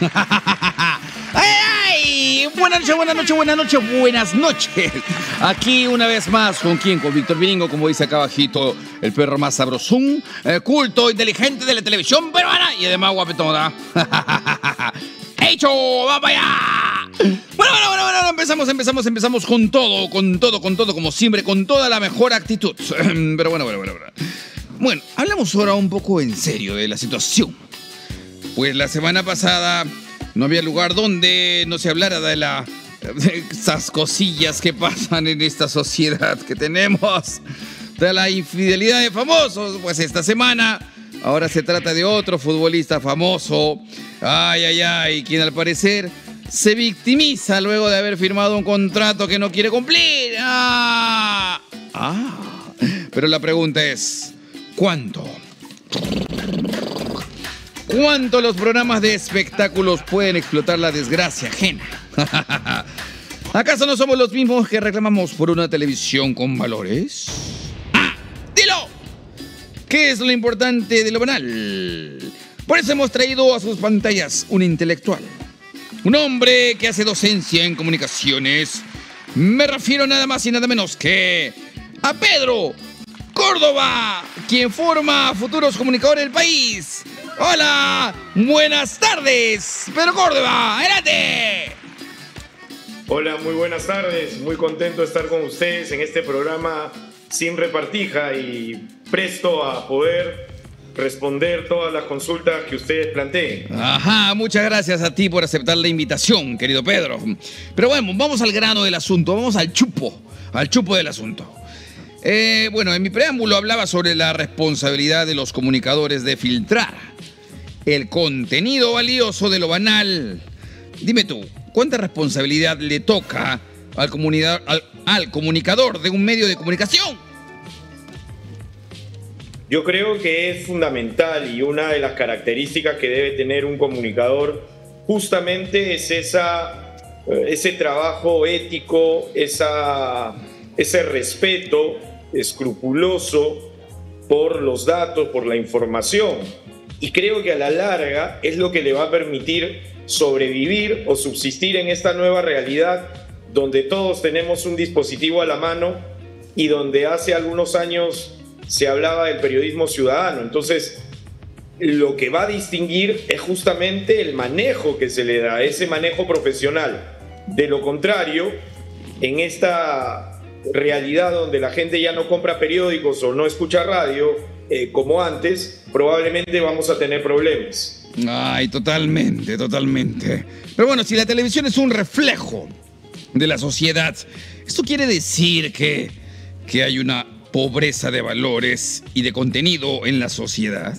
¡Ay! Buenas noches, buenas noches, buenas noches, buenas noches. Aquí una vez más, ¿con quién? Con Víctor Viringo, como dice acá abajito, el perro más sabrosón, eh, culto, inteligente de la televisión peruana y además guapetona. ¡Hecho! ¡Vamos allá! Bueno, bueno, bueno, bueno, empezamos, empezamos, empezamos con todo, con todo, con todo, como siempre, con toda la mejor actitud. Pero bueno, bueno, bueno, bueno. Bueno, hablamos ahora un poco en serio de la situación. Pues la semana pasada no había lugar donde no se hablara de, la, esas cosillas que pasan en esta sociedad que tenemos, de la infidelidad de famosos. Pues esta semana ahora se trata de otro futbolista famoso, ay, ay, ay, quien al parecer se victimiza luego de haber firmado un contrato que no quiere cumplir. Ah, ah. Pero la pregunta es, ¿cuánto? ¿Cuánto los programas de espectáculos pueden explotar la desgracia ajena? ¿Acaso no somos los mismos que reclamamos por una televisión con valores? ¡Ah! ¡Dilo! ¿Qué es lo importante de lo banal? Por eso hemos traído a sus pantallas un intelectual. Un hombre que hace docencia en comunicaciones. Me refiero nada más y nada menos que a Pedro Córdoba, quien forma futuros comunicadores del país. Hola, buenas tardes, Pedro Córdoba, adelante. Hola, muy buenas tardes, muy contento de estar con ustedes en este programa sin repartija y presto a poder responder todas las consultas que ustedes planteen. Ajá, muchas gracias a ti por aceptar la invitación, querido Pedro. Pero bueno, vamos al grano del asunto, vamos al chupo, al chupo del asunto. Eh, bueno, en mi preámbulo hablaba sobre la responsabilidad de los comunicadores de filtrar el contenido valioso de lo banal. Dime tú, ¿cuánta responsabilidad le toca al, al, al comunicador de un medio de comunicación? Yo creo que es fundamental y una de las características que debe tener un comunicador justamente es esa, eh, ese trabajo ético, esa, ese respeto escrupuloso por los datos, por la información. Y creo que a la larga es lo que le va a permitir sobrevivir o subsistir en esta nueva realidad donde todos tenemos un dispositivo a la mano y donde hace algunos años se hablaba del periodismo ciudadano. Entonces, lo que va a distinguir es justamente el manejo que se le da, ese manejo profesional. De lo contrario, en esta realidad donde la gente ya no compra periódicos o no escucha radio eh, como antes, probablemente vamos a tener problemas. Ay, totalmente, totalmente. Pero bueno, si la televisión es un reflejo de la sociedad, ¿esto quiere decir que, que hay una pobreza de valores y de contenido en la sociedad?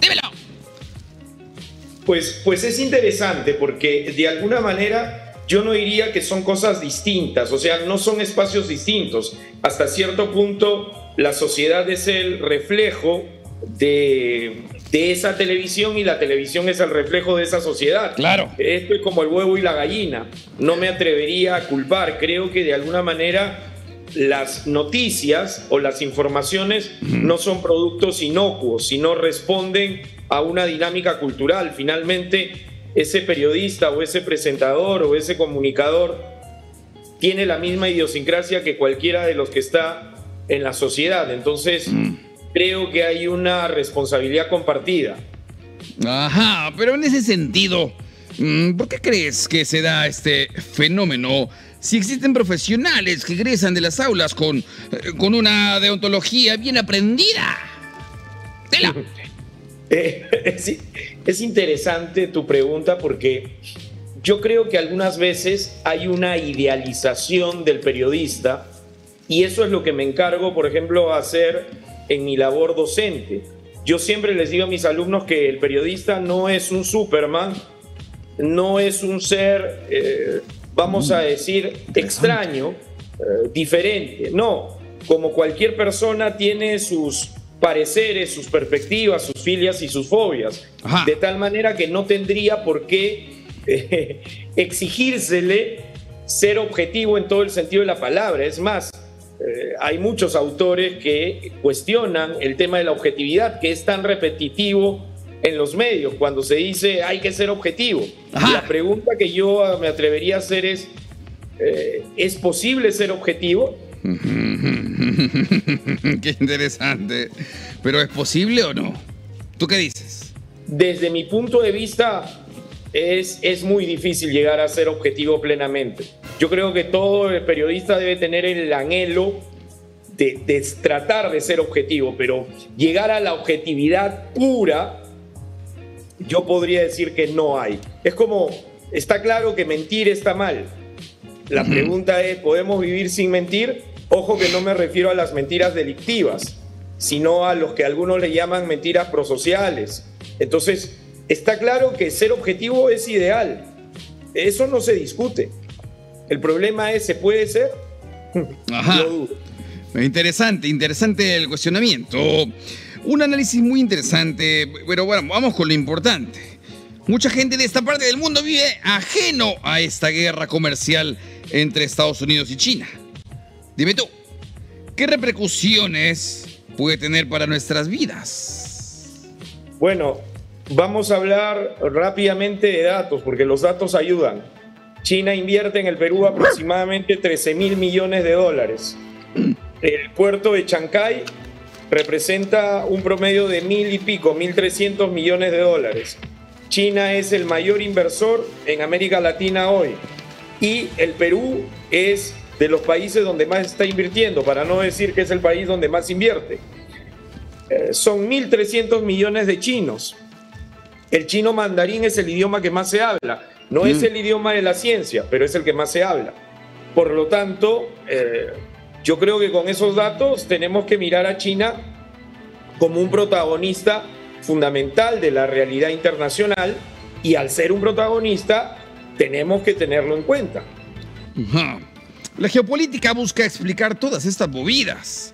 Dímelo. Pues, pues es interesante porque de alguna manera yo no diría que son cosas distintas, o sea, no son espacios distintos. Hasta cierto punto la sociedad es el reflejo de, de, esa televisión y la televisión es el reflejo de esa sociedad. Claro. Esto es como el huevo y la gallina. No me atrevería a culpar. Creo que de alguna manera las noticias o las informaciones no son productos inocuos, sino responden a una dinámica cultural. Finalmente, ese periodista o ese presentador o ese comunicador tiene la misma idiosincrasia que cualquiera de los que está en la sociedad. Entonces, mm. creo que hay una responsabilidad compartida. Ajá, pero en ese sentido, mm, ¿por qué crees que se da este fenómeno si existen profesionales que egresan de las aulas con, eh, con una deontología bien aprendida. ¡Tela! Eh, es, es interesante tu pregunta porque yo creo que algunas veces hay una idealización del periodista y eso es lo que me encargo, por ejemplo, a hacer en mi labor docente. Yo siempre les digo a mis alumnos que el periodista no es un Superman, no es un ser eh, vamos a decir, extraño, eh, diferente. No, como cualquier persona tiene sus pareceres, sus perspectivas, sus filias y sus fobias. Ajá. De tal manera que no tendría por qué eh, exigírsele ser objetivo en todo el sentido de la palabra. Es más, eh, hay muchos autores que cuestionan el tema de la objetividad, que es tan repetitivo en los medios cuando se dice hay que ser objetivo. La pregunta que yo me atrevería a hacer es, eh, ¿es posible ser objetivo? Qué interesante. Pero ¿es posible o no? ¿Tú qué dices? Desde mi punto de vista, es, es muy difícil llegar a ser objetivo plenamente. Yo creo que todo el periodista debe tener el anhelo de, de, tratar de ser objetivo, pero llegar a la objetividad pura, yo podría decir que no hay. Es como, está claro que mentir está mal. La pregunta es, ¿podemos vivir sin mentir? Ojo que no me refiero a las mentiras delictivas, sino a los que algunos le llaman mentiras prosociales. Entonces, está claro que ser objetivo es ideal. Eso no se discute. El problema es, ¿se puede ser? Ajá. Interesante, interesante el cuestionamiento. Un análisis muy interesante, pero bueno, vamos con lo importante. Mucha gente de esta parte del mundo vive ajeno a esta guerra comercial entre Estados Unidos y China. Dime tú, ¿qué repercusiones puede tener para nuestras vidas? Bueno, vamos a hablar rápidamente de datos, porque los datos ayudan. China invierte en el Perú aproximadamente 13 mil millones de dólares. El puerto de Chancay representa un promedio de mil y pico, mil trescientos millones de dólares. China es el mayor inversor en América Latina hoy y el Perú es de los países donde más está invirtiendo, para no decir que es el país donde más invierte. Eh, son 1.300 millones de chinos. El chino mandarín es el idioma que más se habla. No es mm. el idioma de la ciencia, pero es el que más se habla. Por lo tanto, eh, yo creo que con esos datos tenemos que mirar a China como un protagonista fundamental de la realidad internacional y al ser un protagonista tenemos que tenerlo en cuenta. La geopolítica busca explicar todas estas movidas.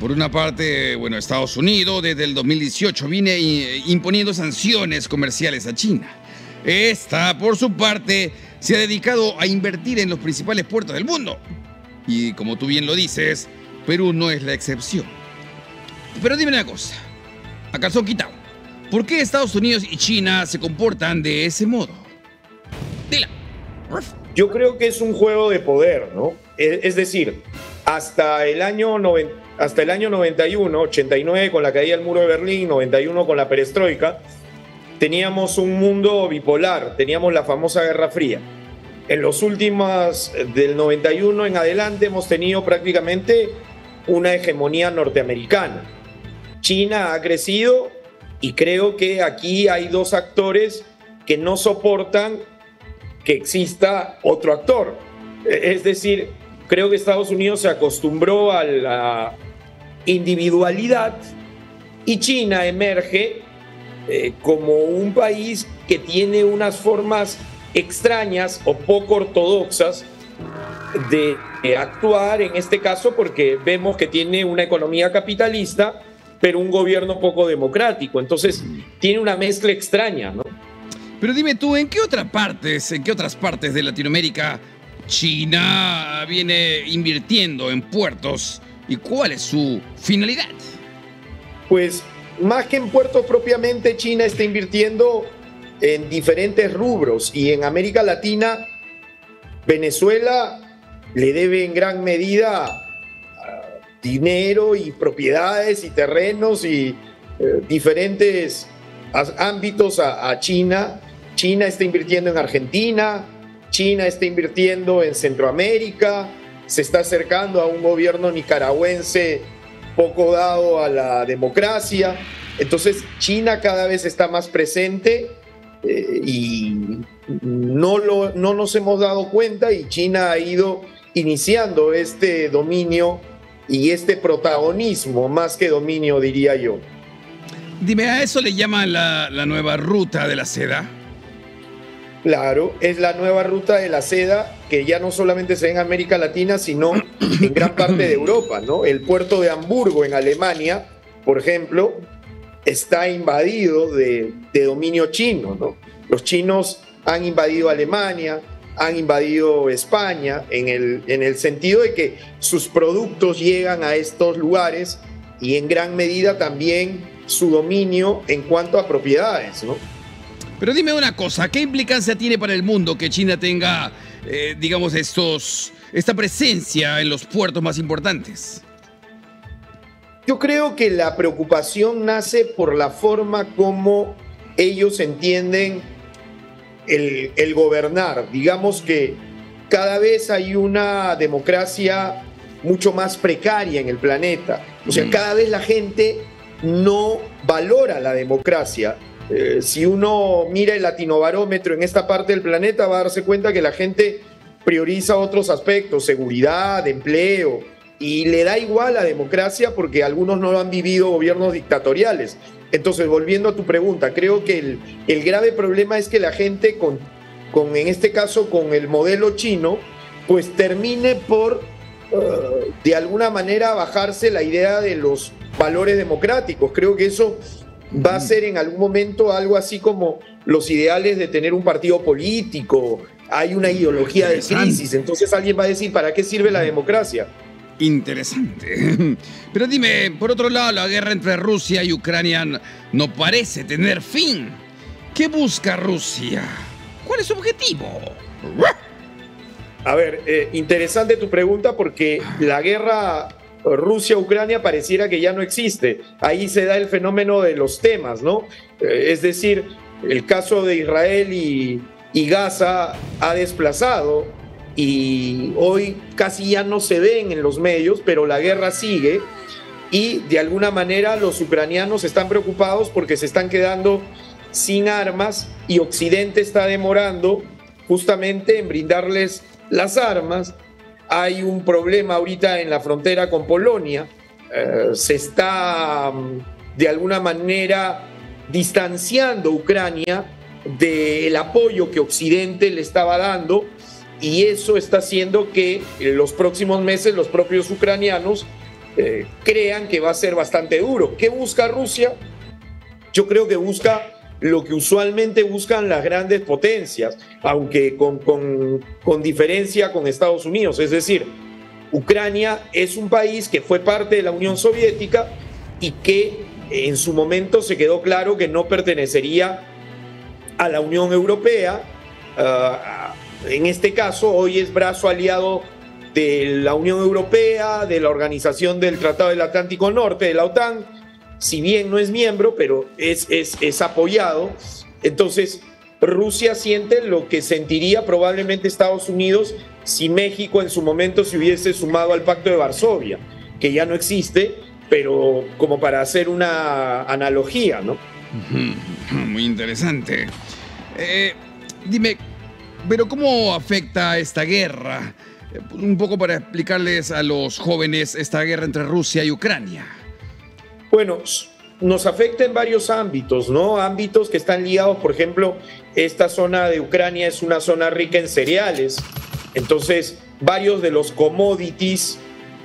Por una parte, bueno, Estados Unidos desde el 2018 viene imponiendo sanciones comerciales a China. Esta, por su parte, se ha dedicado a invertir en los principales puertos del mundo. Y como tú bien lo dices, Perú no es la excepción. Pero dime una cosa, a calzón quitado, ¿por qué Estados Unidos y China se comportan de ese modo? Dila. Yo creo que es un juego de poder, ¿no? Es decir, hasta el año, hasta el año 91, 89 con la caída del muro de Berlín, 91 con la perestroika, teníamos un mundo bipolar, teníamos la famosa Guerra Fría. En los últimos, del 91 en adelante, hemos tenido prácticamente una hegemonía norteamericana. China ha crecido y creo que aquí hay dos actores que no soportan que exista otro actor. Es decir, creo que Estados Unidos se acostumbró a la individualidad y China emerge eh, como un país que tiene unas formas extrañas o poco ortodoxas de, actuar en este caso porque vemos que tiene una economía capitalista pero un gobierno poco democrático. Entonces tiene una mezcla extraña, ¿no? Pero dime tú, ¿en qué otras partes, en qué otras partes de Latinoamérica China viene invirtiendo en puertos y cuál es su finalidad? Pues más que en puertos propiamente, China está invirtiendo en diferentes rubros. Y en América Latina, Venezuela le debe en gran medida ah, dinero y propiedades y terrenos y eh, diferentes ámbitos a China China está invirtiendo en Argentina, China está invirtiendo en Centroamérica, se está acercando a un gobierno nicaragüense poco dado a la democracia. Entonces China cada vez está más presente eh, y no, lo, no nos hemos dado cuenta y China ha ido iniciando este dominio y este protagonismo, más que dominio diría yo. Dime, ¿a eso le llaman la, la nueva ruta de la seda? Claro, es la nueva ruta de la seda que ya no solamente se ve en América Latina, sino en gran parte de Europa, ¿no? El puerto de Hamburgo en Alemania, por ejemplo, está invadido de, dominio chino, ¿no? Los chinos han invadido Alemania, han invadido España, en el, en el sentido de que sus productos llegan a estos lugares y en gran medida también su dominio en cuanto a propiedades, ¿no? Pero dime una cosa, ¿qué implicancia tiene para el mundo que China tenga, eh, digamos, estos, esta presencia en los puertos más importantes? Yo creo que la preocupación nace por la forma como ellos entienden el, el gobernar. Digamos que cada vez hay una democracia mucho más precaria en el planeta. O sea, mm. cada vez la gente no valora la democracia. Eh, si uno mira el latinobarómetro en esta parte del planeta, va a darse cuenta que la gente prioriza otros aspectos, seguridad, empleo, y le da igual la democracia porque algunos no han vivido gobiernos dictatoriales. Entonces, volviendo a tu pregunta, creo que el, el grave problema es que la gente, con, con, en este caso con el modelo chino, pues termine por, uh, de alguna manera, bajarse la idea de los valores democráticos. Creo que eso va a ser en algún momento algo así como los ideales de tener un partido político, hay una ideología de crisis, entonces alguien va a decir, ¿para qué sirve la democracia? Interesante. Pero dime, por otro lado, la guerra entre Rusia y Ucrania no parece tener fin. ¿Qué busca Rusia? ¿Cuál es su objetivo? A ver, eh, interesante tu pregunta porque la guerra Rusia-Ucrania pareciera que ya no existe. Ahí se da el fenómeno de los temas, ¿no? Eh, es decir, el caso de Israel y, Gaza ha desplazado y hoy casi ya no se ven en los medios, pero la guerra sigue y de alguna manera los ucranianos están preocupados porque se están quedando sin armas y Occidente está demorando justamente en brindarles las armas hay un problema ahorita en la frontera con Polonia, eh, se está mm, de alguna manera distanciando Ucrania del apoyo que Occidente le estaba dando y eso está haciendo que en los próximos meses los propios ucranianos eh, crean que va a ser bastante duro. ¿Qué busca Rusia? Yo creo que busca lo que usualmente buscan las grandes potencias, aunque con, diferencia con Estados Unidos. Es decir, Ucrania es un país que fue parte de la Unión Soviética y que en su momento se quedó claro que no pertenecería a la Unión Europea. Ah, en este caso, hoy es brazo aliado de la Unión Europea, de la Organización del Tratado del Atlántico Norte, de la OTAN, si bien no es miembro, pero es, es, apoyado. Entonces, Rusia siente lo que sentiría probablemente Estados Unidos si México en su momento se hubiese sumado al Pacto de Varsovia, que ya no existe, pero como para hacer una analogía, ¿no? Muy interesante. Eh, dime, pero ¿cómo afecta esta guerra? Eh, un poco para explicarles a los jóvenes esta guerra entre Rusia y Ucrania. Bueno, nos afecta en varios ámbitos, ¿no? Ámbitos que están ligados, por ejemplo, esta zona de Ucrania es una zona rica en cereales, entonces varios de los commodities,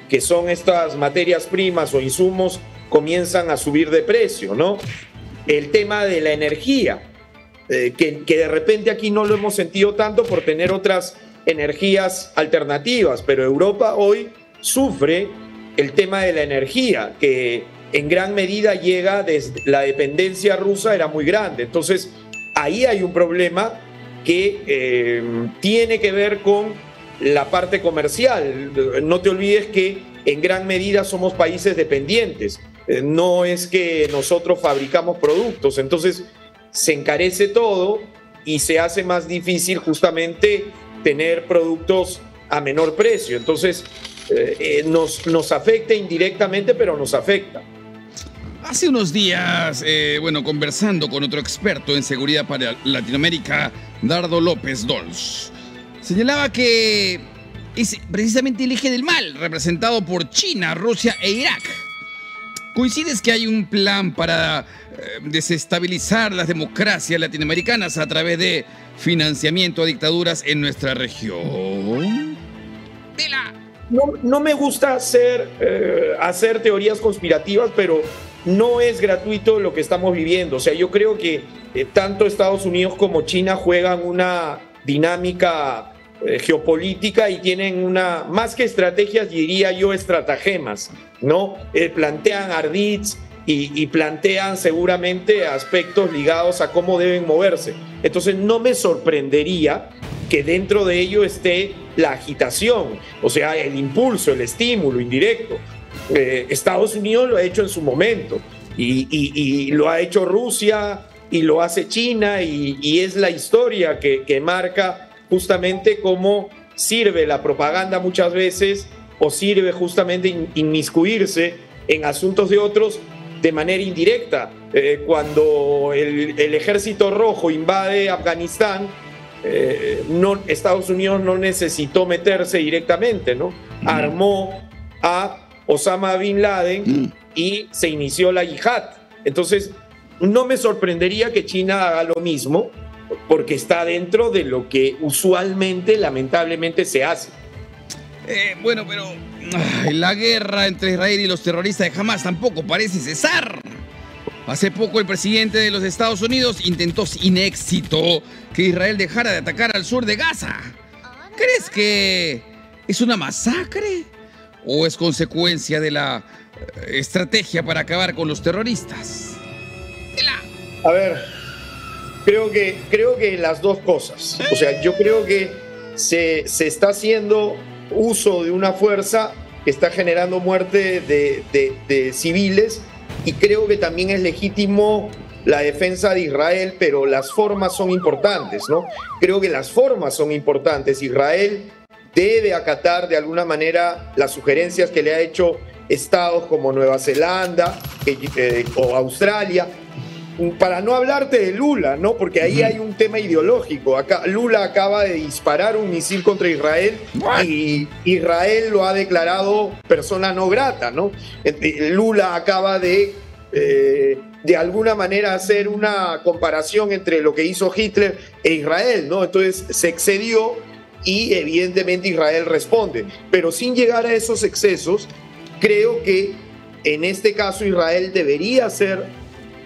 que son estas materias primas o insumos, comienzan a subir de precio, ¿no? El tema de la energía, eh, que, que de repente aquí no lo hemos sentido tanto por tener otras energías alternativas, pero Europa hoy sufre el tema de la energía, que en gran medida llega desde la dependencia rusa era muy grande. Entonces, ahí hay un problema que eh, tiene que ver con la parte comercial. No te olvides que en gran medida somos países dependientes. Eh, no es que nosotros fabricamos productos. Entonces, se encarece todo y se hace más difícil justamente tener productos a menor precio. Entonces, eh, nos, nos afecta indirectamente, pero nos afecta. Hace unos días, eh, bueno, conversando con otro experto en seguridad para Latinoamérica, Dardo López Dols, señalaba que es precisamente el eje del mal, representado por China, Rusia e Irak. ¿Coincides que hay un plan para eh, desestabilizar las democracias latinoamericanas a través de financiamiento a dictaduras en nuestra región? No, no me gusta hacer, eh, hacer teorías conspirativas, pero no es gratuito lo que estamos viviendo. O sea, yo creo que eh, tanto Estados Unidos como China juegan una dinámica eh, geopolítica y tienen una, más que estrategias, diría yo, estratagemas, ¿no? Eh, plantean ardits y, plantean seguramente aspectos ligados a cómo deben moverse. Entonces no me sorprendería que dentro de ello esté la agitación, o sea, el impulso, el estímulo indirecto. Eh, Estados Unidos lo ha hecho en su momento y, lo ha hecho Rusia y lo hace China y, es la historia que, que marca justamente cómo sirve la propaganda muchas veces o sirve justamente inmiscuirse en asuntos de otros de manera indirecta. Eh, cuando el, ejército rojo invade Afganistán, eh, no, Estados Unidos no necesitó meterse directamente, ¿no? Armó a Osama Bin Laden mm. y se inició la yihad. Entonces, no me sorprendería que China haga lo mismo, porque está dentro de lo que usualmente, lamentablemente, se hace. Eh, bueno, pero la guerra entre Israel y los terroristas de Hamas tampoco parece cesar. Hace poco el presidente de los Estados Unidos intentó sin éxito que Israel dejara de atacar al sur de Gaza. ¿Crees que es una masacre o es consecuencia de la eh, estrategia para acabar con los terroristas? A ver, creo que, creo que las dos cosas. O sea, yo creo que se, se está haciendo uso de una fuerza que está generando muerte de, civiles y creo que también es legítimo la defensa de Israel, pero las formas son importantes, ¿no? Creo que las formas son importantes. Israel debe acatar de alguna manera las sugerencias que le ha hecho estados como Nueva Zelanda eh, o Australia, para no hablarte de Lula, ¿no? Porque ahí hay un tema ideológico. Acá, Lula acaba de disparar un misil contra Israel y Israel lo ha declarado persona no grata, ¿no? Lula acaba de, eh, de alguna manera, hacer una comparación entre lo que hizo Hitler e Israel, ¿no? Entonces se excedió y evidentemente Israel responde. Pero sin llegar a esos excesos, creo que en este caso Israel debería ser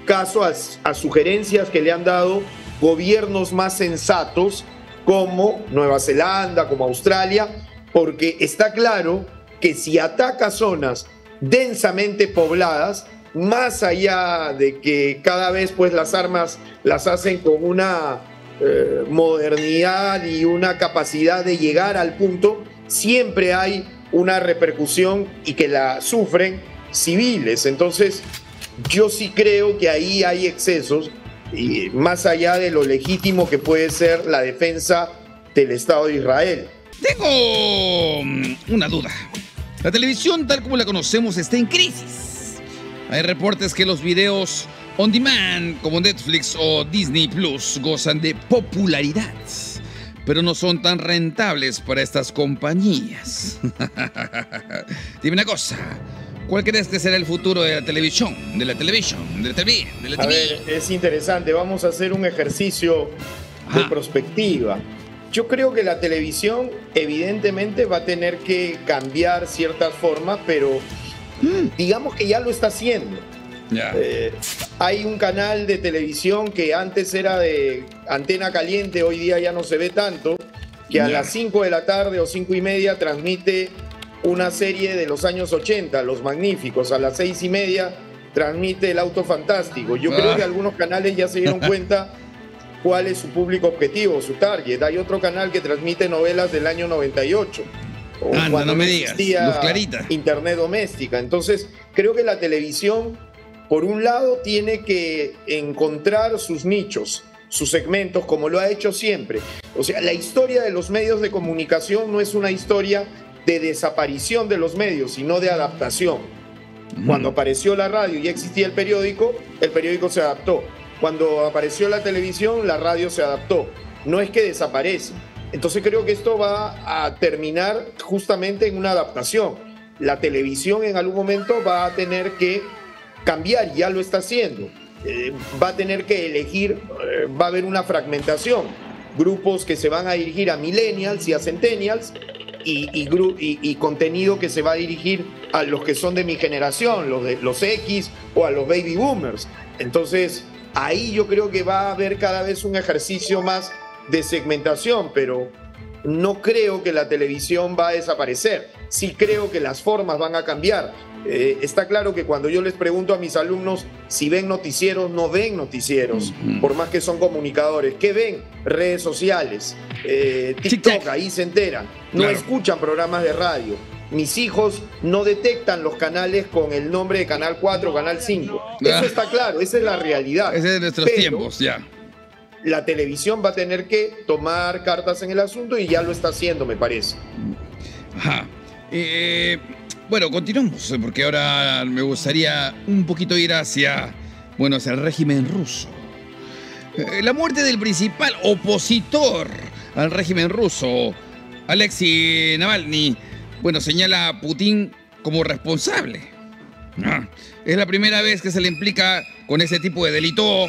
caso a, sugerencias que le han dado gobiernos más sensatos como Nueva Zelanda, como Australia, porque está claro que si ataca zonas densamente pobladas, más allá de que cada vez pues las armas las hacen con una eh, modernidad y una capacidad de llegar al punto, siempre hay una repercusión y que la sufren civiles. Entonces, yo sí creo que ahí hay excesos, y más allá de lo legítimo que puede ser la defensa del Estado de Israel. Tengo mm, una duda. La televisión tal como la conocemos está en crisis. Hay reportes que los videos on demand como Netflix o Disney Plus gozan de popularidad, pero no son tan rentables para estas compañías. Dime una cosa, ¿Cuál crees que será el futuro de la televisión? De la televisión, de la TV, de la A ver, es interesante. Vamos a hacer un ejercicio de prospectiva. Yo creo que la televisión evidentemente va a tener que cambiar ciertas formas, pero mm. digamos que ya lo está haciendo. Eh, hay un canal de televisión que antes era de antena caliente, hoy día ya no se ve tanto, que a las 5 de la tarde o 5 y media transmite una serie de los años 80, Los Magníficos, a las seis y media transmite El Auto Fantástico. Yo creo ah. que algunos canales ya se dieron cuenta cuál es su público objetivo, su target. Hay otro canal que transmite novelas del año 98. O cuando no me digas, Internet doméstica. Entonces, creo que la televisión, por un lado, tiene que encontrar sus nichos, sus segmentos, como lo ha hecho siempre. O sea, la historia de los medios de comunicación no es una historia de desaparición de los medios, sino de adaptación. Cuando apareció la radio y existía el periódico, el periódico se adaptó. Cuando apareció la televisión, la radio se adaptó. No es que desaparece. Entonces creo que esto va a terminar justamente en una adaptación. La televisión en algún momento va a tener que cambiar, ya lo está haciendo. Eh, va a tener que elegir, eh, va a haber una fragmentación. Grupos que se van a dirigir a millennials y a centennials y, contenido que se va a dirigir a los que son de mi generación, los, de, los X o a los baby boomers. Entonces, ahí yo creo que va a haber cada vez un ejercicio más de segmentación, pero no creo que la televisión va a desaparecer. Sí creo que las formas van a cambiar. Eh, está claro que cuando yo les pregunto a mis alumnos si ven noticieros, no ven noticieros, por más que son comunicadores. ¿Qué ven? Redes sociales, eh, TikTok, ahí se enteran. No escuchan programas de radio. Mis hijos no detectan los canales con el nombre de Canal 4 o Canal 5. Eso está claro, esa es la realidad. Ese es de nuestros tiempos, ya. La televisión va a tener que tomar cartas en el asunto y ya lo está haciendo, me parece. Ajá. Eh, bueno, continuamos, porque ahora me gustaría un poquito ir hacia, bueno, hacia el régimen ruso. Eh, la muerte del principal opositor al régimen ruso, Alexei Navalny, bueno, señala a Putin como responsable. Ah, es la primera vez que se le implica con ese tipo de delito.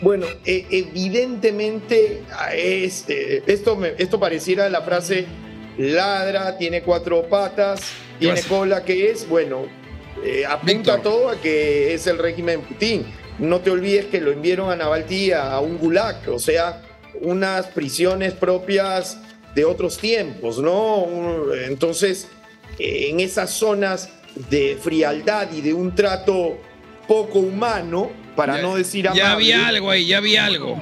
Bueno, e, evidentemente este, esto, esto pareciera la frase ladra, tiene cuatro patas, tiene cola, que es? Bueno, eh, apunta todo a que es el régimen Putin. No te olvides que lo enviaron a Navalny a un gulag, o sea, unas prisiones propias de otros tiempos, ¿no? Entonces, en esas zonas de frialdad y de un trato poco humano, para no decir amable, Ya había algo ahí, ya había algo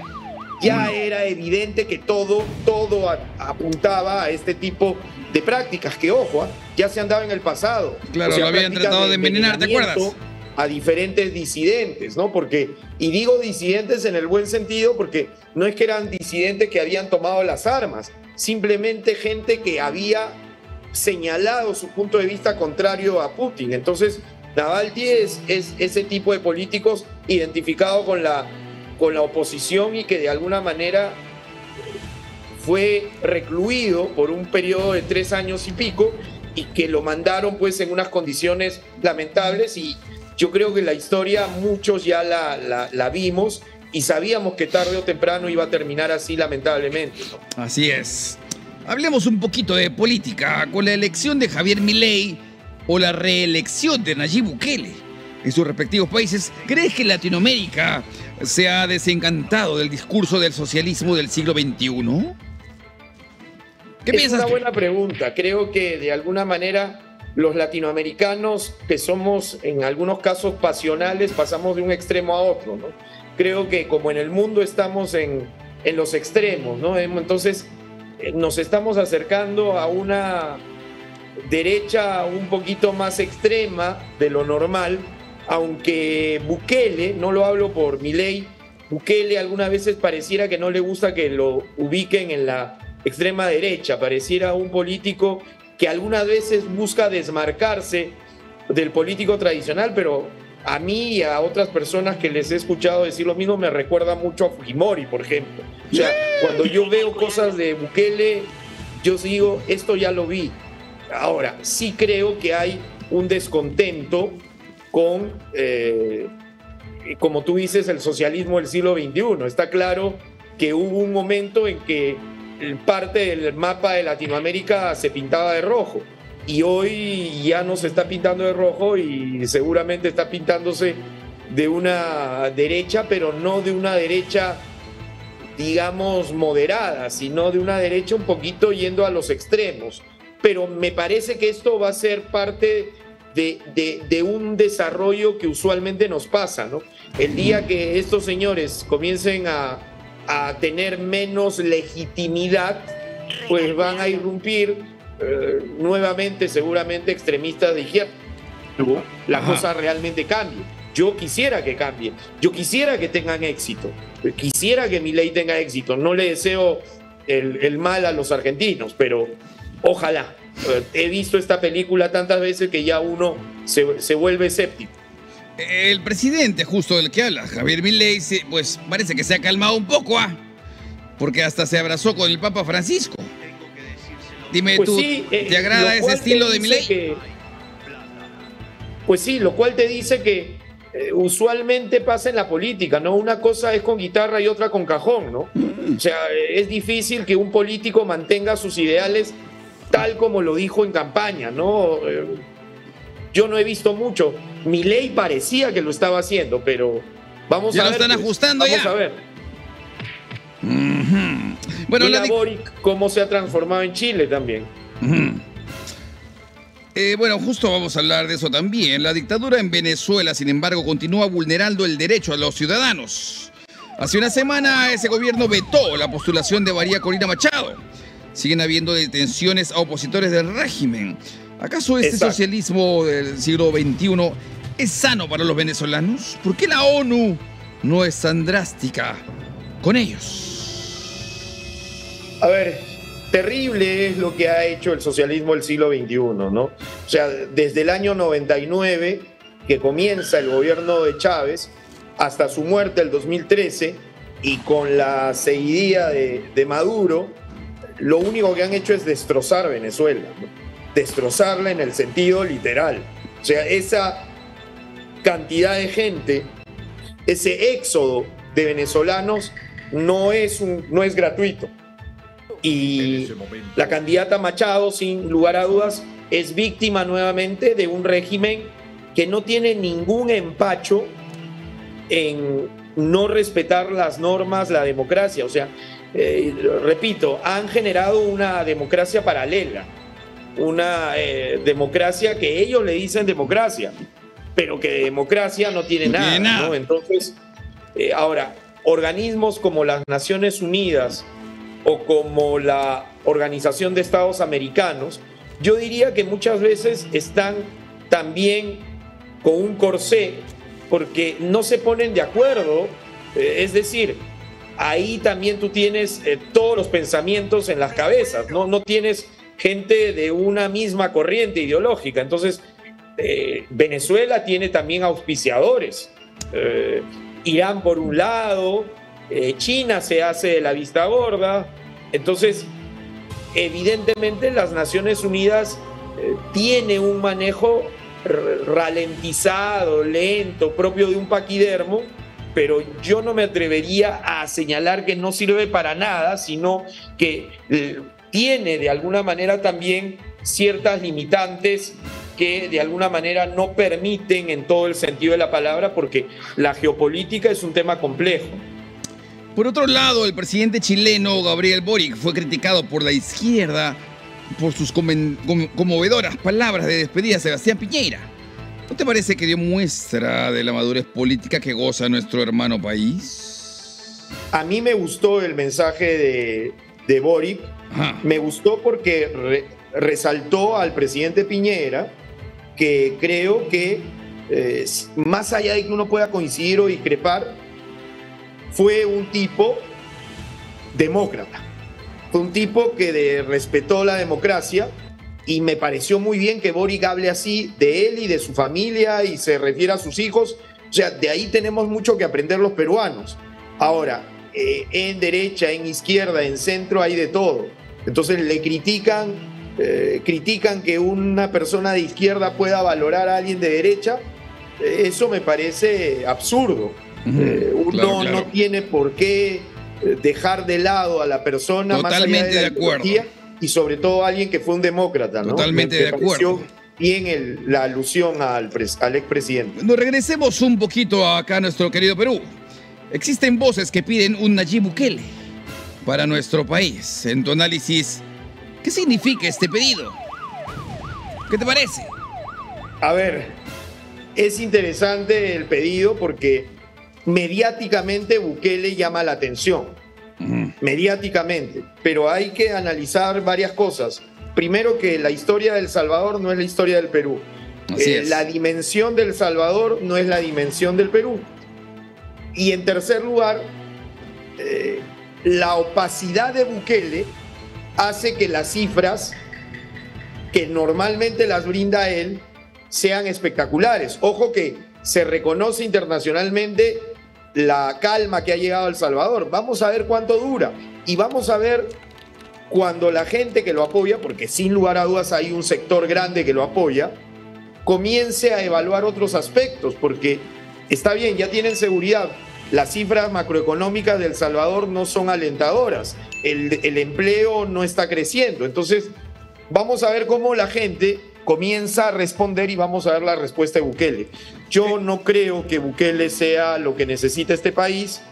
ya era evidente que todo, todo apuntaba a este tipo de prácticas, que ojo, ¿ah? ya se andaba en el pasado. Claro, lo habían tratado de envenenar, ¿te acuerdas? A diferentes disidentes, ¿no? Porque, y digo disidentes en el buen sentido, porque no es que eran disidentes que habían tomado las armas, simplemente gente que había señalado su punto de vista contrario a Putin. Entonces, Navalny es, es ese tipo de políticos identificado con la con la oposición y que de alguna manera fue recluido por un periodo de tres años y pico y que lo mandaron pues en unas condiciones lamentables y yo creo que la historia muchos ya la, la, vimos y sabíamos que tarde o temprano iba a terminar así lamentablemente. Así es. Hablemos un poquito de política con la elección de Javier Milei o la reelección de Nayib Bukele en sus respectivos países. ¿Crees que Latinoamérica se ha desencantado del discurso del socialismo del siglo XXI? ¿Qué es una buena pregunta. Creo que de alguna manera los latinoamericanos, que somos en algunos casos pasionales, pasamos de un extremo a otro. ¿no? Creo que como en el mundo estamos en, en los extremos, ¿no? entonces eh, nos estamos acercando a una derecha un poquito más extrema de lo normal, aunque Bukele, no lo hablo por mi ley, Bukele algunas veces pareciera que no le gusta que lo ubiquen en la extrema derecha, pareciera un político que algunas veces busca desmarcarse del político tradicional, pero a mí y a otras personas que les he escuchado decir lo mismo me recuerda mucho a Fujimori, por ejemplo. O sea, cuando yo veo cosas de Bukele, yo digo, esto ya lo vi. Ahora, sí creo que hay un descontento con, eh, como tú dices, el socialismo del siglo XXI. Está claro que hubo un momento en que parte del mapa de Latinoamérica se pintaba de rojo y hoy ya no se está pintando de rojo y seguramente está pintándose de una derecha, pero no de una derecha digamos moderada, sino de una derecha un poquito yendo a los extremos. Pero me parece que esto va a ser parte de, un desarrollo que usualmente nos pasa, ¿no? El día que estos señores comiencen a, tener menos legitimidad, pues van a irrumpir eh, nuevamente seguramente extremistas de izquierda. La cosa realmente cambie. Yo quisiera que cambie, yo quisiera que tengan éxito, quisiera que mi ley tenga éxito. No le deseo el mal a los argentinos, pero ojalá, he visto esta película tantas veces que ya uno se, vuelve escéptico. El presidente, justo del que habla, Javier Milei, pues parece que se ha calmado un poco, ¿ah? Porque hasta se abrazó con el Papa Francisco. Dime pues tú, ¿te eh, agrada ese estilo de Milei? pues sí, lo cual te dice que eh, usualmente pasa en la política, ¿no? Una cosa es con guitarra y otra con cajón, ¿no? O sea, es difícil que un político mantenga sus ideales tal como lo dijo en campaña, ¿no? Eh, yo no he visto mucho. Mi ley parecía que lo estaba haciendo, pero vamos ya a ver. Ya lo están pues. ajustando vamos a ver. Bueno, la Boric, cómo se ha transformado en Chile también. Eh, bueno, justo vamos a hablar de eso también. La dictadura en Venezuela, sin embargo, continúa vulnerando el derecho a los ciudadanos. Hace una semana ese gobierno vetó la postulación de María Corina Machado. Siguen habiendo detenciones a opositores del régimen. ¿Acaso este socialismo del siglo XXI es sano para los venezolanos? ¿Por qué la ONU no es tan drástica con ellos? A ver, terrible es lo que ha hecho el socialismo del siglo XXI, ¿no? O sea, desde el año 99, que comienza el gobierno de Chávez, hasta su muerte el 2013, y con la seguidilla de, Maduro, lo único que han hecho es destrozar Venezuela, destrozarla en el sentido literal. O sea, esa cantidad de gente, ese éxodo de venezolanos no es, un, no es gratuito. Y la candidata Machado, sin lugar a dudas, es víctima nuevamente de un régimen que no tiene ningún empacho en no respetar las normas, la democracia. O sea, eh, repito, han generado una democracia paralela, una eh, democracia que ellos le dicen democracia, pero que de democracia no tiene nada. Entonces, eh, ahora, organismos como las Naciones Unidas, o como la Organización de Estados Americanos, yo diría que muchas veces están también con un corsé porque no se ponen de acuerdo, es decir, ahí también tú tienes eh, todos los pensamientos en las cabezas, ¿no? no tienes gente de una misma corriente ideológica. Entonces, eh, Venezuela tiene también auspiciadores. Irán por un lado, eh, China se hace de la vista gorda. Entonces, evidentemente las Naciones Unidas eh, tiene un manejo ralentizado, lento, propio de un paquidermo, pero yo no me atrevería a señalar que no sirve para nada, sino que eh, tiene de alguna manera también ciertas limitantes que de alguna manera no permiten en todo el sentido de la palabra, porque la geopolítica es un tema complejo. Por otro lado, el presidente chileno Gabriel Boric fue criticado por la izquierda por sus conmovedoras palabras de despedida a Sebastián Piñera. ¿No te parece que dio muestra de la madurez política que goza nuestro hermano país? A mí me gustó el mensaje de, Boric. Me gustó porque resaltó al presidente Piñera que creo que eh, más allá de que uno pueda coincidir o discrepar, fue un tipo demócrata. Fue un tipo que respetó la democracia y me pareció muy bien que Boric hable así de él y de su familia y se refiere a sus hijos. O sea, de ahí tenemos mucho que aprender los peruanos. Ahora, eh, en derecha, en izquierda, en centro hay de todo. Entonces le critican, eh, critican que una persona de izquierda pueda valorar a alguien de derecha. eso me parece absurdo. Eh, uno no tiene por qué eh, dejar de lado a la persona Totalmente más allá de, acuerdo. Y sobre todo alguien que fue un demócrata. Totalmente de acuerdo. Bien la alusión al, al expresidente. Nos regresemos un poquito acá a nuestro querido Perú. Existen voces que piden un Nayib Bukele para nuestro país. En tu análisis, ¿qué significa este pedido? ¿Qué te parece? A ver, es interesante el pedido porque mediáticamente Bukele llama la atención, mediáticamente, pero hay que analizar varias cosas. Primero que la historia del Salvador no es la historia del Perú. Eh, la dimensión del Salvador no es la dimensión del Perú. Y en tercer lugar, eh, la opacidad de Bukele hace que las cifras que normalmente las brinda él sean espectaculares. Ojo que se reconoce internacionalmente la calma que ha llegado a El Salvador. Vamos a ver cuánto dura y vamos a ver cuando la gente que lo apoya, porque sin lugar a dudas hay un sector grande que lo apoya, comience a evaluar otros aspectos, porque está bien, ya tienen seguridad. Las cifras macroeconómicas de El Salvador no son alentadoras, el, el empleo no está creciendo. Entonces, vamos a ver cómo la gente comienza a responder y vamos a ver la respuesta de Bukele. Yo no creo que Bukele sea lo que necesita este país,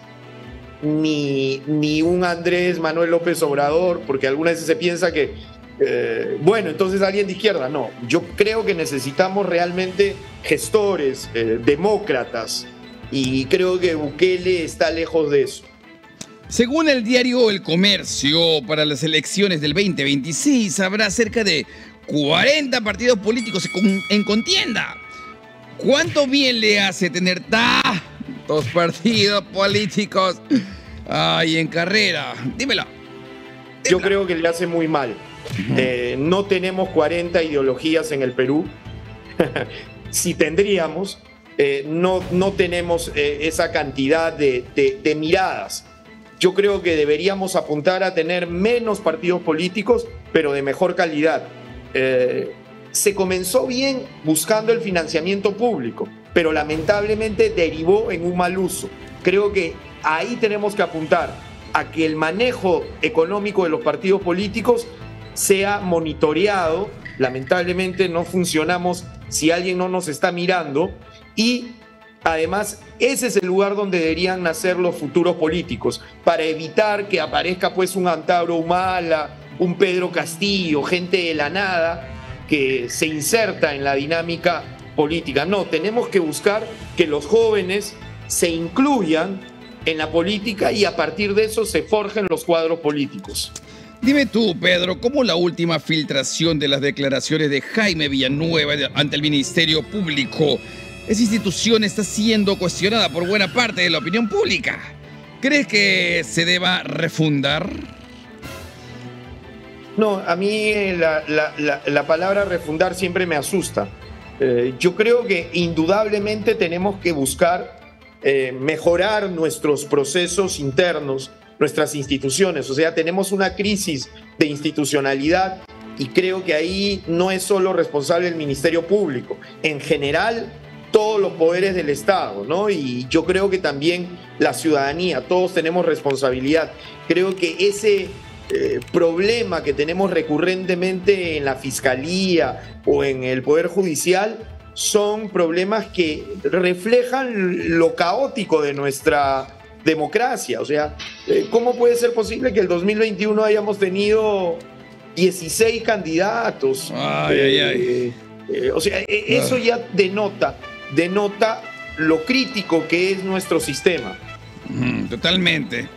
ni, ni un Andrés Manuel López Obrador, porque algunas veces se piensa que eh, bueno, entonces alguien de izquierda. No, yo creo que necesitamos realmente gestores, eh, demócratas, y creo que Bukele está lejos de eso. Según el diario El Comercio, para las elecciones del 2026 habrá cerca de 40 partidos políticos en contienda. ¿Cuánto bien le hace tener tantos partidos políticos ahí en carrera? Dímelo. Yo creo que le hace muy mal. Eh, no tenemos 40 ideologías en el Perú. si tendríamos, eh, no, no tenemos eh, esa cantidad de, miradas. Yo creo que deberíamos apuntar a tener menos partidos políticos, pero de mejor calidad. Se comenzó bien buscando el financiamiento público, pero lamentablemente derivó en un mal uso. Creo que ahí tenemos que apuntar a que el manejo económico de los partidos políticos sea monitoreado. Lamentablemente no funcionamos si alguien no nos está mirando y además ese es el lugar donde deberían nacer los futuros políticos para evitar que aparezca pues un Antabro Humala, un Pedro Castillo, gente de la nada que se inserta en la dinámica política. No, tenemos que buscar que los jóvenes se incluyan en la política y a partir de eso se forjen los cuadros políticos. Dime tú, Pedro, ¿cómo la última filtración de las declaraciones de Jaime Villanueva ante el Ministerio Público, esa institución está siendo cuestionada por buena parte de la opinión pública? ¿Crees que se deba refundar? No, a mí eh, la, palabra refundar siempre me asusta. Eh, yo creo que indudablemente tenemos que buscar eh, mejorar nuestros procesos internos, nuestras instituciones. O sea, tenemos una crisis de institucionalidad y creo que ahí no es solo responsable el Ministerio Público, en general todos los poderes del Estado, ¿no? Y yo creo que también la ciudadanía, todos tenemos responsabilidad. Creo que ese eh, problema que tenemos recurrentemente en la Fiscalía o en el Poder Judicial son problemas que reflejan lo caótico de nuestra democracia. O sea, eh, ¿cómo puede ser posible que el 2021 hayamos tenido 16 candidatos? Ay, ay, ay. Eh, eh, o sea, e, eso ah. ya denota, denota lo crítico que es nuestro sistema. totalmente.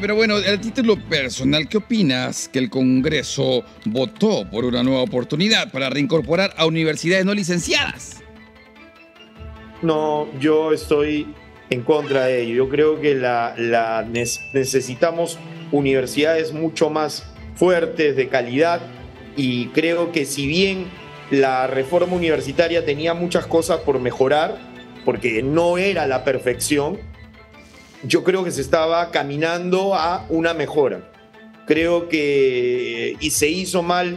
Pero bueno, a título personal, ¿qué opinas que el Congreso votó por una nueva oportunidad para reincorporar a universidades no licenciadas? No, yo estoy en contra de ello. Yo creo que la, necesitamos universidades mucho más fuertes, de calidad, y creo que si bien la reforma universitaria tenía muchas cosas por mejorar, porque no era la perfección, yo creo que se estaba caminando a una mejora. Creo que y se hizo mal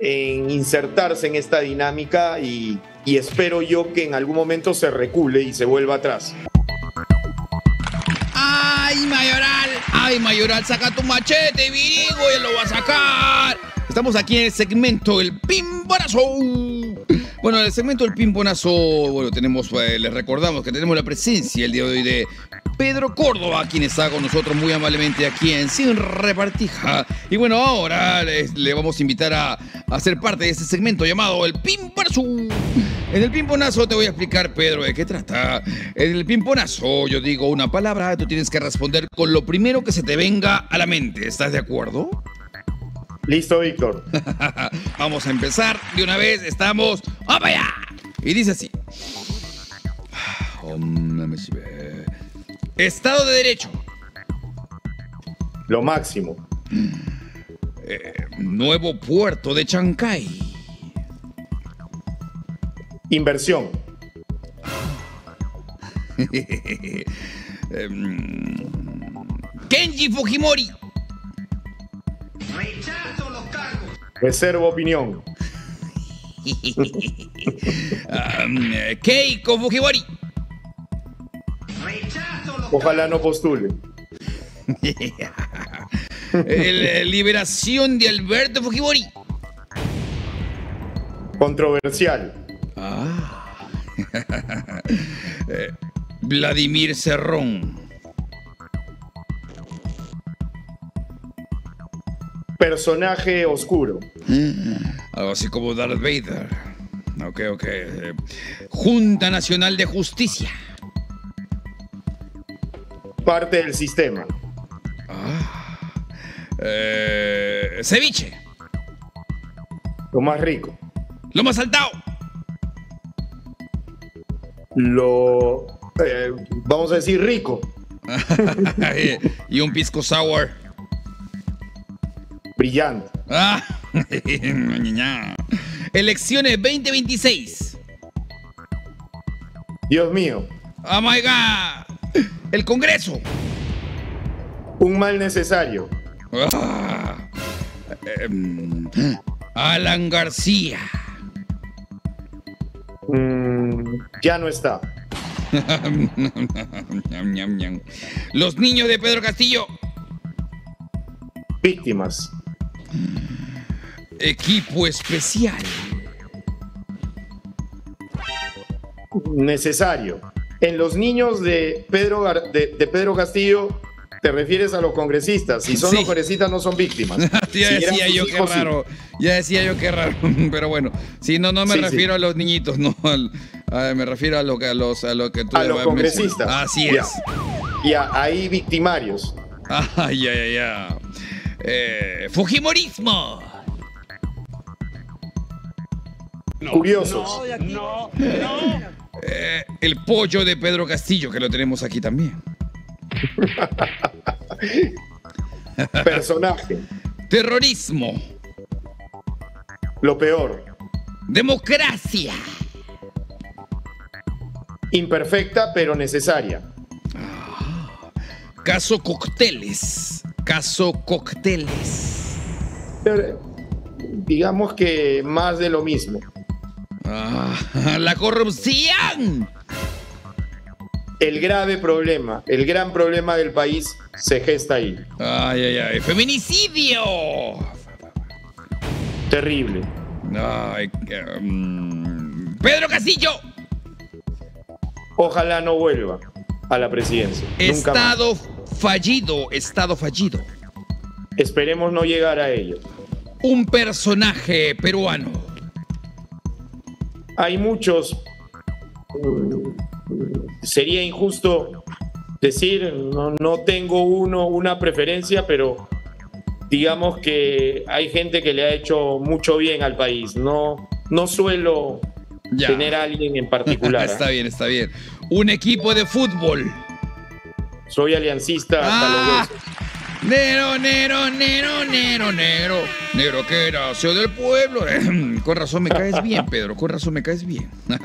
en insertarse en esta dinámica y, y espero yo que en algún momento se recule y se vuelva atrás. ¡Ay, Mayoral! ¡Ay, Mayoral! ¡Saca tu machete, virigo! ¡Ya lo va a sacar! Estamos aquí en el segmento El Pimponazo. Bueno, en el segmento El Pimponazo, bueno, tenemos, eh, les recordamos que tenemos la presencia el día de hoy de Pedro Córdoba, quien está con nosotros muy amablemente aquí en Sin Repartija. Y bueno, ahora le vamos a invitar a, a ser parte de este segmento llamado El Pimponazo. En el pimponazo te voy a explicar, Pedro, de qué trata. En el pimponazo yo digo una palabra, tú tienes que responder con lo primero que se te venga a la mente. ¿Estás de acuerdo? Listo, Víctor. Vamos a empezar de una vez. Estamos. ¡Vamos allá! Y dice así. Estado de Derecho. Lo máximo. Eh, nuevo puerto de Chancay. Inversión. Em, Kenji Fujimori. Rechazo los cargos. Reservo opinión. um, Keiko Fujimori. Ojalá no postule. liberación de Alberto Fujimori. Controversial. Ah. Eh, Vladimir Cerrón. Personaje oscuro. Algo así como Darth Vader. Ok, ok. Eh, Junta Nacional de Justicia. Parte del sistema. Eh, ceviche. Lo más rico. Lo más saltado. Lo. eh, vamos a decir rico. y un pisco sour. Brillante. Ah. Elecciones 2026. Dios mío. Oh my God. El Congreso. Un mal necesario. Ah. Em, Alan García. Mm, ya no está. Los niños de Pedro Castillo. Víctimas. Equipo especial. Necesario. En los niños de Pedro, Gar- de, de Pedro Castillo, te refieres a los congresistas. Si son Sí. los congresistas, no son víctimas. ya Si decía yo qué raro. Ya decía yo qué raro. Pero bueno, si no, no me Sí, sí. refiero a los niñitos, no. al- a- me refiero a lo que a los a lo que tú A los congresistas. Así Ya. es. Ya, ahí victimarios. Ah, ya, ya, ya. Eh, Fujimorismo. Curiosos. Eh, el pollo de Pedro Castillo, que lo tenemos aquí también. Personaje. Terrorismo. Lo peor. Democracia. Imperfecta, pero necesaria. Caso Cócteles. Caso Cócteles. Pero, digamos que más de lo mismo. Ah, la corrupción. El grave problema, el gran problema del país se gesta ahí. Ay, ay, ay. Feminicidio. Terrible. Ay, mm, Pedro Castillo. Ojalá no vuelva a la presidencia. Estado fallido. Estado fallido. Esperemos no llegar a ello. Un personaje peruano. Hay muchos. Sería injusto decir, no, no tengo uno, una preferencia, pero digamos que hay gente que le ha hecho mucho bien al país. No, no suelo Ya. tener a alguien en particular. está ¿eh? bien, está bien. Un equipo de fútbol. Soy aliancista hasta los Ah, huesos. Nero, Nero, Nero, Nero, Nero. Negro que nació del pueblo. Con razón me caes bien, Pedro. Con razón me caes bien.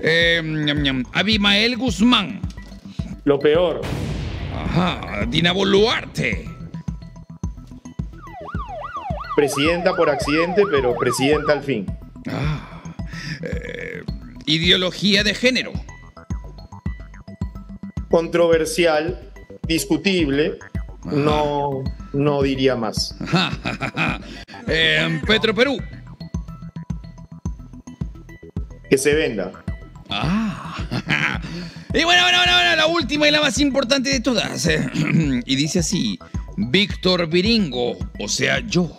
Eh, ñam, ñam. Abimael Guzmán. Lo peor, Ajá. Dina Boluarte. presidenta por accidente, pero presidenta al fin. Ah. Eh, ideología de género. Controversial, discutible, no, no diría más. Eh, Petro Perú. Que se venda. Ah. Y bueno, bueno, bueno, bueno, la última y la más importante de todas. eh, Y dice así, Víctor Viringo, o sea, yo.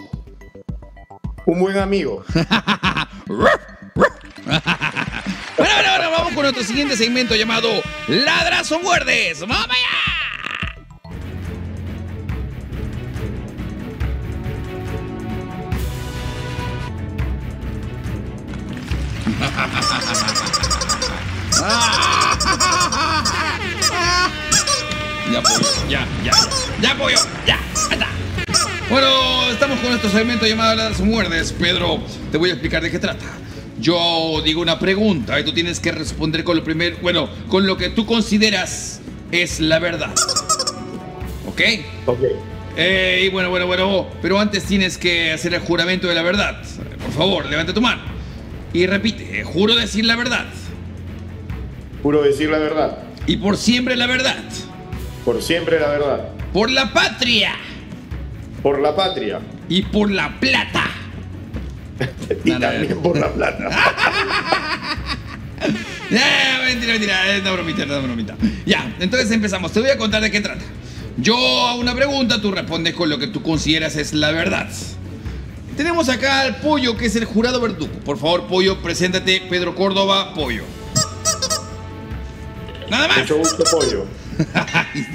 Un buen amigo. Bueno, bueno, bueno, vamos con nuestro siguiente segmento llamado Ladras o Muerdes. ¡Vamos allá! Ya, pollo, ya, ya, ya, pollo, ya, está. Bueno, estamos con nuestro segmento llamado Las Muerdes. Pedro, te voy a explicar de qué trata. Yo digo una pregunta y tú tienes que responder con lo primero, bueno, con lo que tú consideras es la verdad. ¿Ok? Ok. Eh, y bueno, bueno, bueno, pero antes tienes que hacer el juramento de la verdad. Por favor, levanta tu mano. Y repite, juro decir la verdad. Juro decir la verdad. Y por siempre la verdad. Por siempre la verdad. Por la patria. Por la patria. Y por la plata. Y No, no, también por la plata. Ya, mentira, mentira, es una bromita, es una bromita. Ya, entonces empezamos. Te voy a contar de qué trata. Yo a una pregunta, tú respondes con lo que tú consideras es la verdad. Tenemos acá al Pollo, que es el jurado verdugo. Por favor, Pollo, preséntate. Pedro Córdoba, Pollo. Nada más. Mucho gusto, Pollo.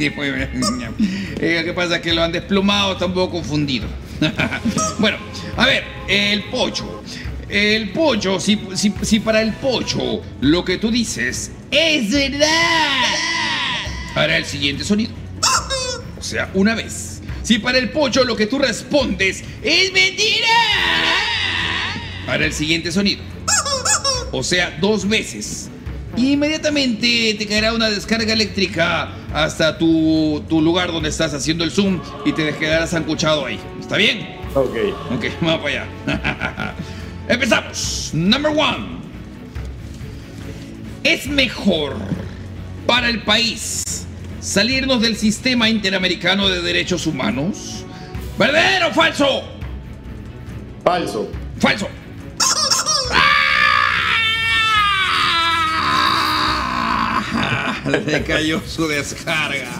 ¿Qué pasa? Que lo han desplumado, está un poco confundido. bueno, a ver, el pollo. El pollo, si, si, para el pollo lo que tú dices es verdad, hará el siguiente sonido. O sea, una vez. Si para el pollo lo que tú respondes es mentira, hará el siguiente sonido. O sea, dos veces. inmediatamente te caerá una descarga eléctrica hasta tu, tu, lugar donde estás haciendo el zoom y te quedarás ancuchado ahí. ¿Está bien? Ok. Ok, vamos para allá. Empezamos. Number one. Es mejor para el país salirnos del sistema interamericano de derechos humanos. ¿Verdadero o falso? Falso. Falso. Le cayó su descarga.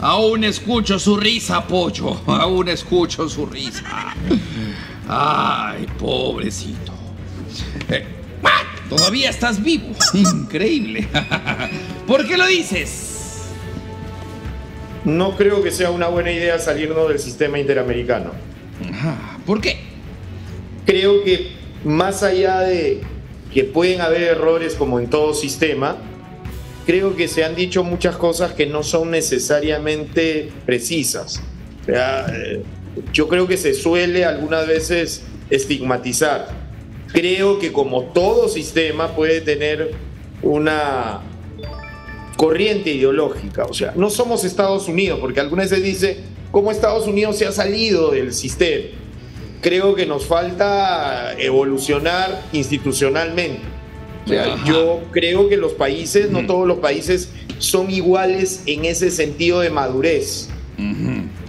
Aún escucho su risa, pollo. Aún escucho su risa. Ay, pobrecito. Eh, Todavía estás vivo. Increíble. ¿Por qué lo dices? No creo que sea una buena idea salirnos del sistema interamericano. ¿Por qué? Creo que más allá de que pueden haber errores como en todo sistema, creo que se han dicho muchas cosas que no son necesariamente precisas. Eh, yo creo que se suele algunas veces estigmatizar. Creo que como todo sistema puede tener una corriente ideológica. O sea, no somos Estados Unidos, porque algunas veces dice, ¿cómo Estados Unidos se ha salido del sistema? Creo que nos falta evolucionar institucionalmente. O sea, yo creo que los países, no todos los países, son iguales en ese sentido de madurez.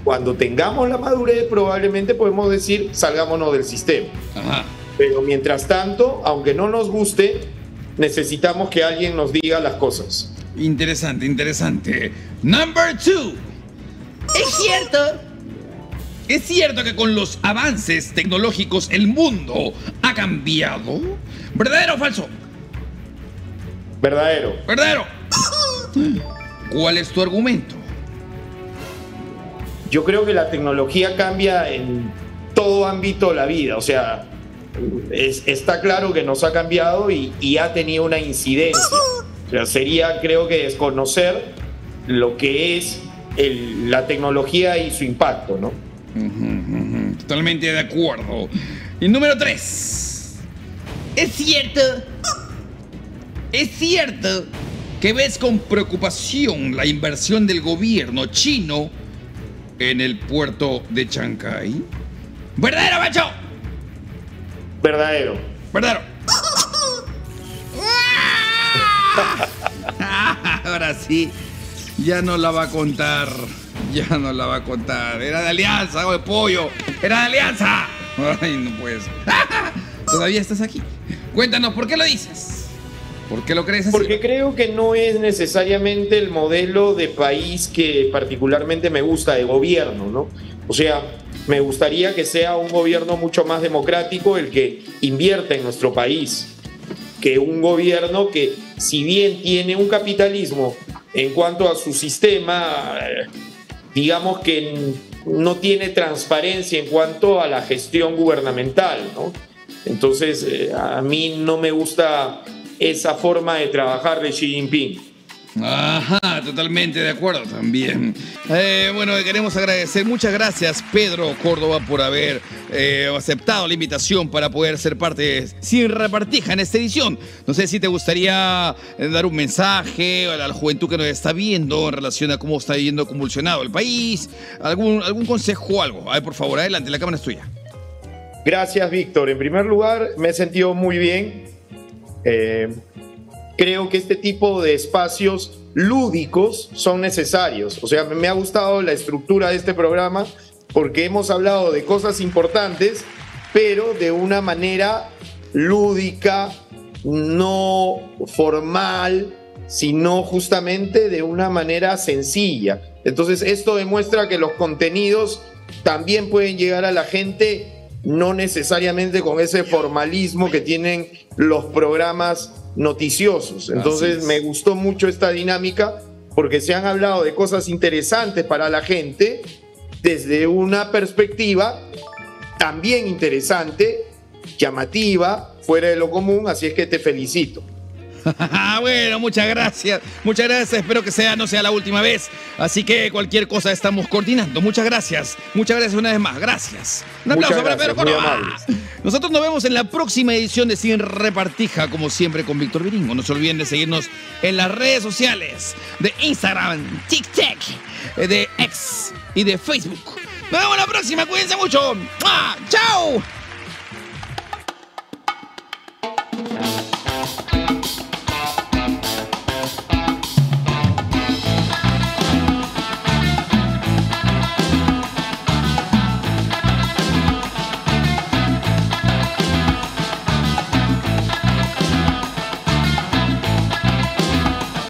Cuando tengamos la madurez, probablemente podemos decir, salgámonos del sistema. Pero mientras tanto, aunque no nos guste, necesitamos que alguien nos diga las cosas. Interesante, interesante. Number two. Es cierto. ¿Es cierto que con los avances tecnológicos el mundo ha cambiado? ¿Verdadero o falso? Verdadero. Verdadero. ¿Cuál es tu argumento? Yo creo que la tecnología cambia en todo ámbito de la vida. O sea, está claro que nos ha cambiado y, ha tenido una incidencia. O sea, sería, creo que, desconocer lo que es la tecnología y su impacto, ¿no? Totalmente de acuerdo. Y número tres. Es cierto. Es cierto que ves con preocupación la inversión del gobierno chino en el puerto de Chancay. ¿Verdadero, macho? Verdadero. Verdadero. Ahora sí, ya no la va a contar. Ya no la va a contar. Era de alianza, o de pollo. Era de alianza. Ay, no puedes. Todavía estás aquí. Cuéntanos, ¿por qué lo dices? ¿Por qué lo crees así? Porque creo que no es necesariamente el modelo de país que particularmente me gusta de gobierno, ¿no? O sea, me gustaría que sea un gobierno mucho más democrático el que invierta en nuestro país, que un gobierno que, si bien tiene un capitalismo en cuanto a su sistema, digamos que no tiene transparencia en cuanto a la gestión gubernamental, ¿no? Entonces, eh, a mí no me gusta esa forma de trabajar de Xi Jinping. Ajá, totalmente de acuerdo también. Eh, bueno, queremos agradecer, muchas gracias Pedro Córdoba por haber eh, aceptado la invitación para poder ser parte sin repartija en esta edición. No sé si te gustaría eh, dar un mensaje a la juventud que nos está viendo en relación a cómo está yendo convulsionado el país, algún, algún consejo o algo. A por favor, adelante, la cámara es tuya. Gracias, Víctor. En primer lugar, me he sentido muy bien eh, creo que este tipo de espacios lúdicos son necesarios. O sea, me ha gustado la estructura de este programa porque hemos hablado de cosas importantes, pero de una manera lúdica, no formal, sino justamente de una manera sencilla. Entonces esto demuestra que los contenidos también pueden llegar a la gente, no necesariamente con ese formalismo que tienen los programas noticiosos. Entonces me gustó mucho esta dinámica porque se han hablado de cosas interesantes para la gente desde una perspectiva también interesante, llamativa, fuera de lo común, así es que te felicito. bueno, muchas gracias. Muchas gracias. Espero que sea, no sea la última vez. Así que cualquier cosa estamos coordinando. Muchas gracias. Muchas gracias una vez más. Gracias. Un aplauso para Pedro Córdoba. Nosotros nos vemos en la próxima edición de Cien Repartija, como siempre, con Víctor Viringo. No se olviden de seguirnos en las redes sociales de Instagram, TikTok, de X y de Facebook. Nos vemos la próxima. Cuídense mucho. ¡Chao!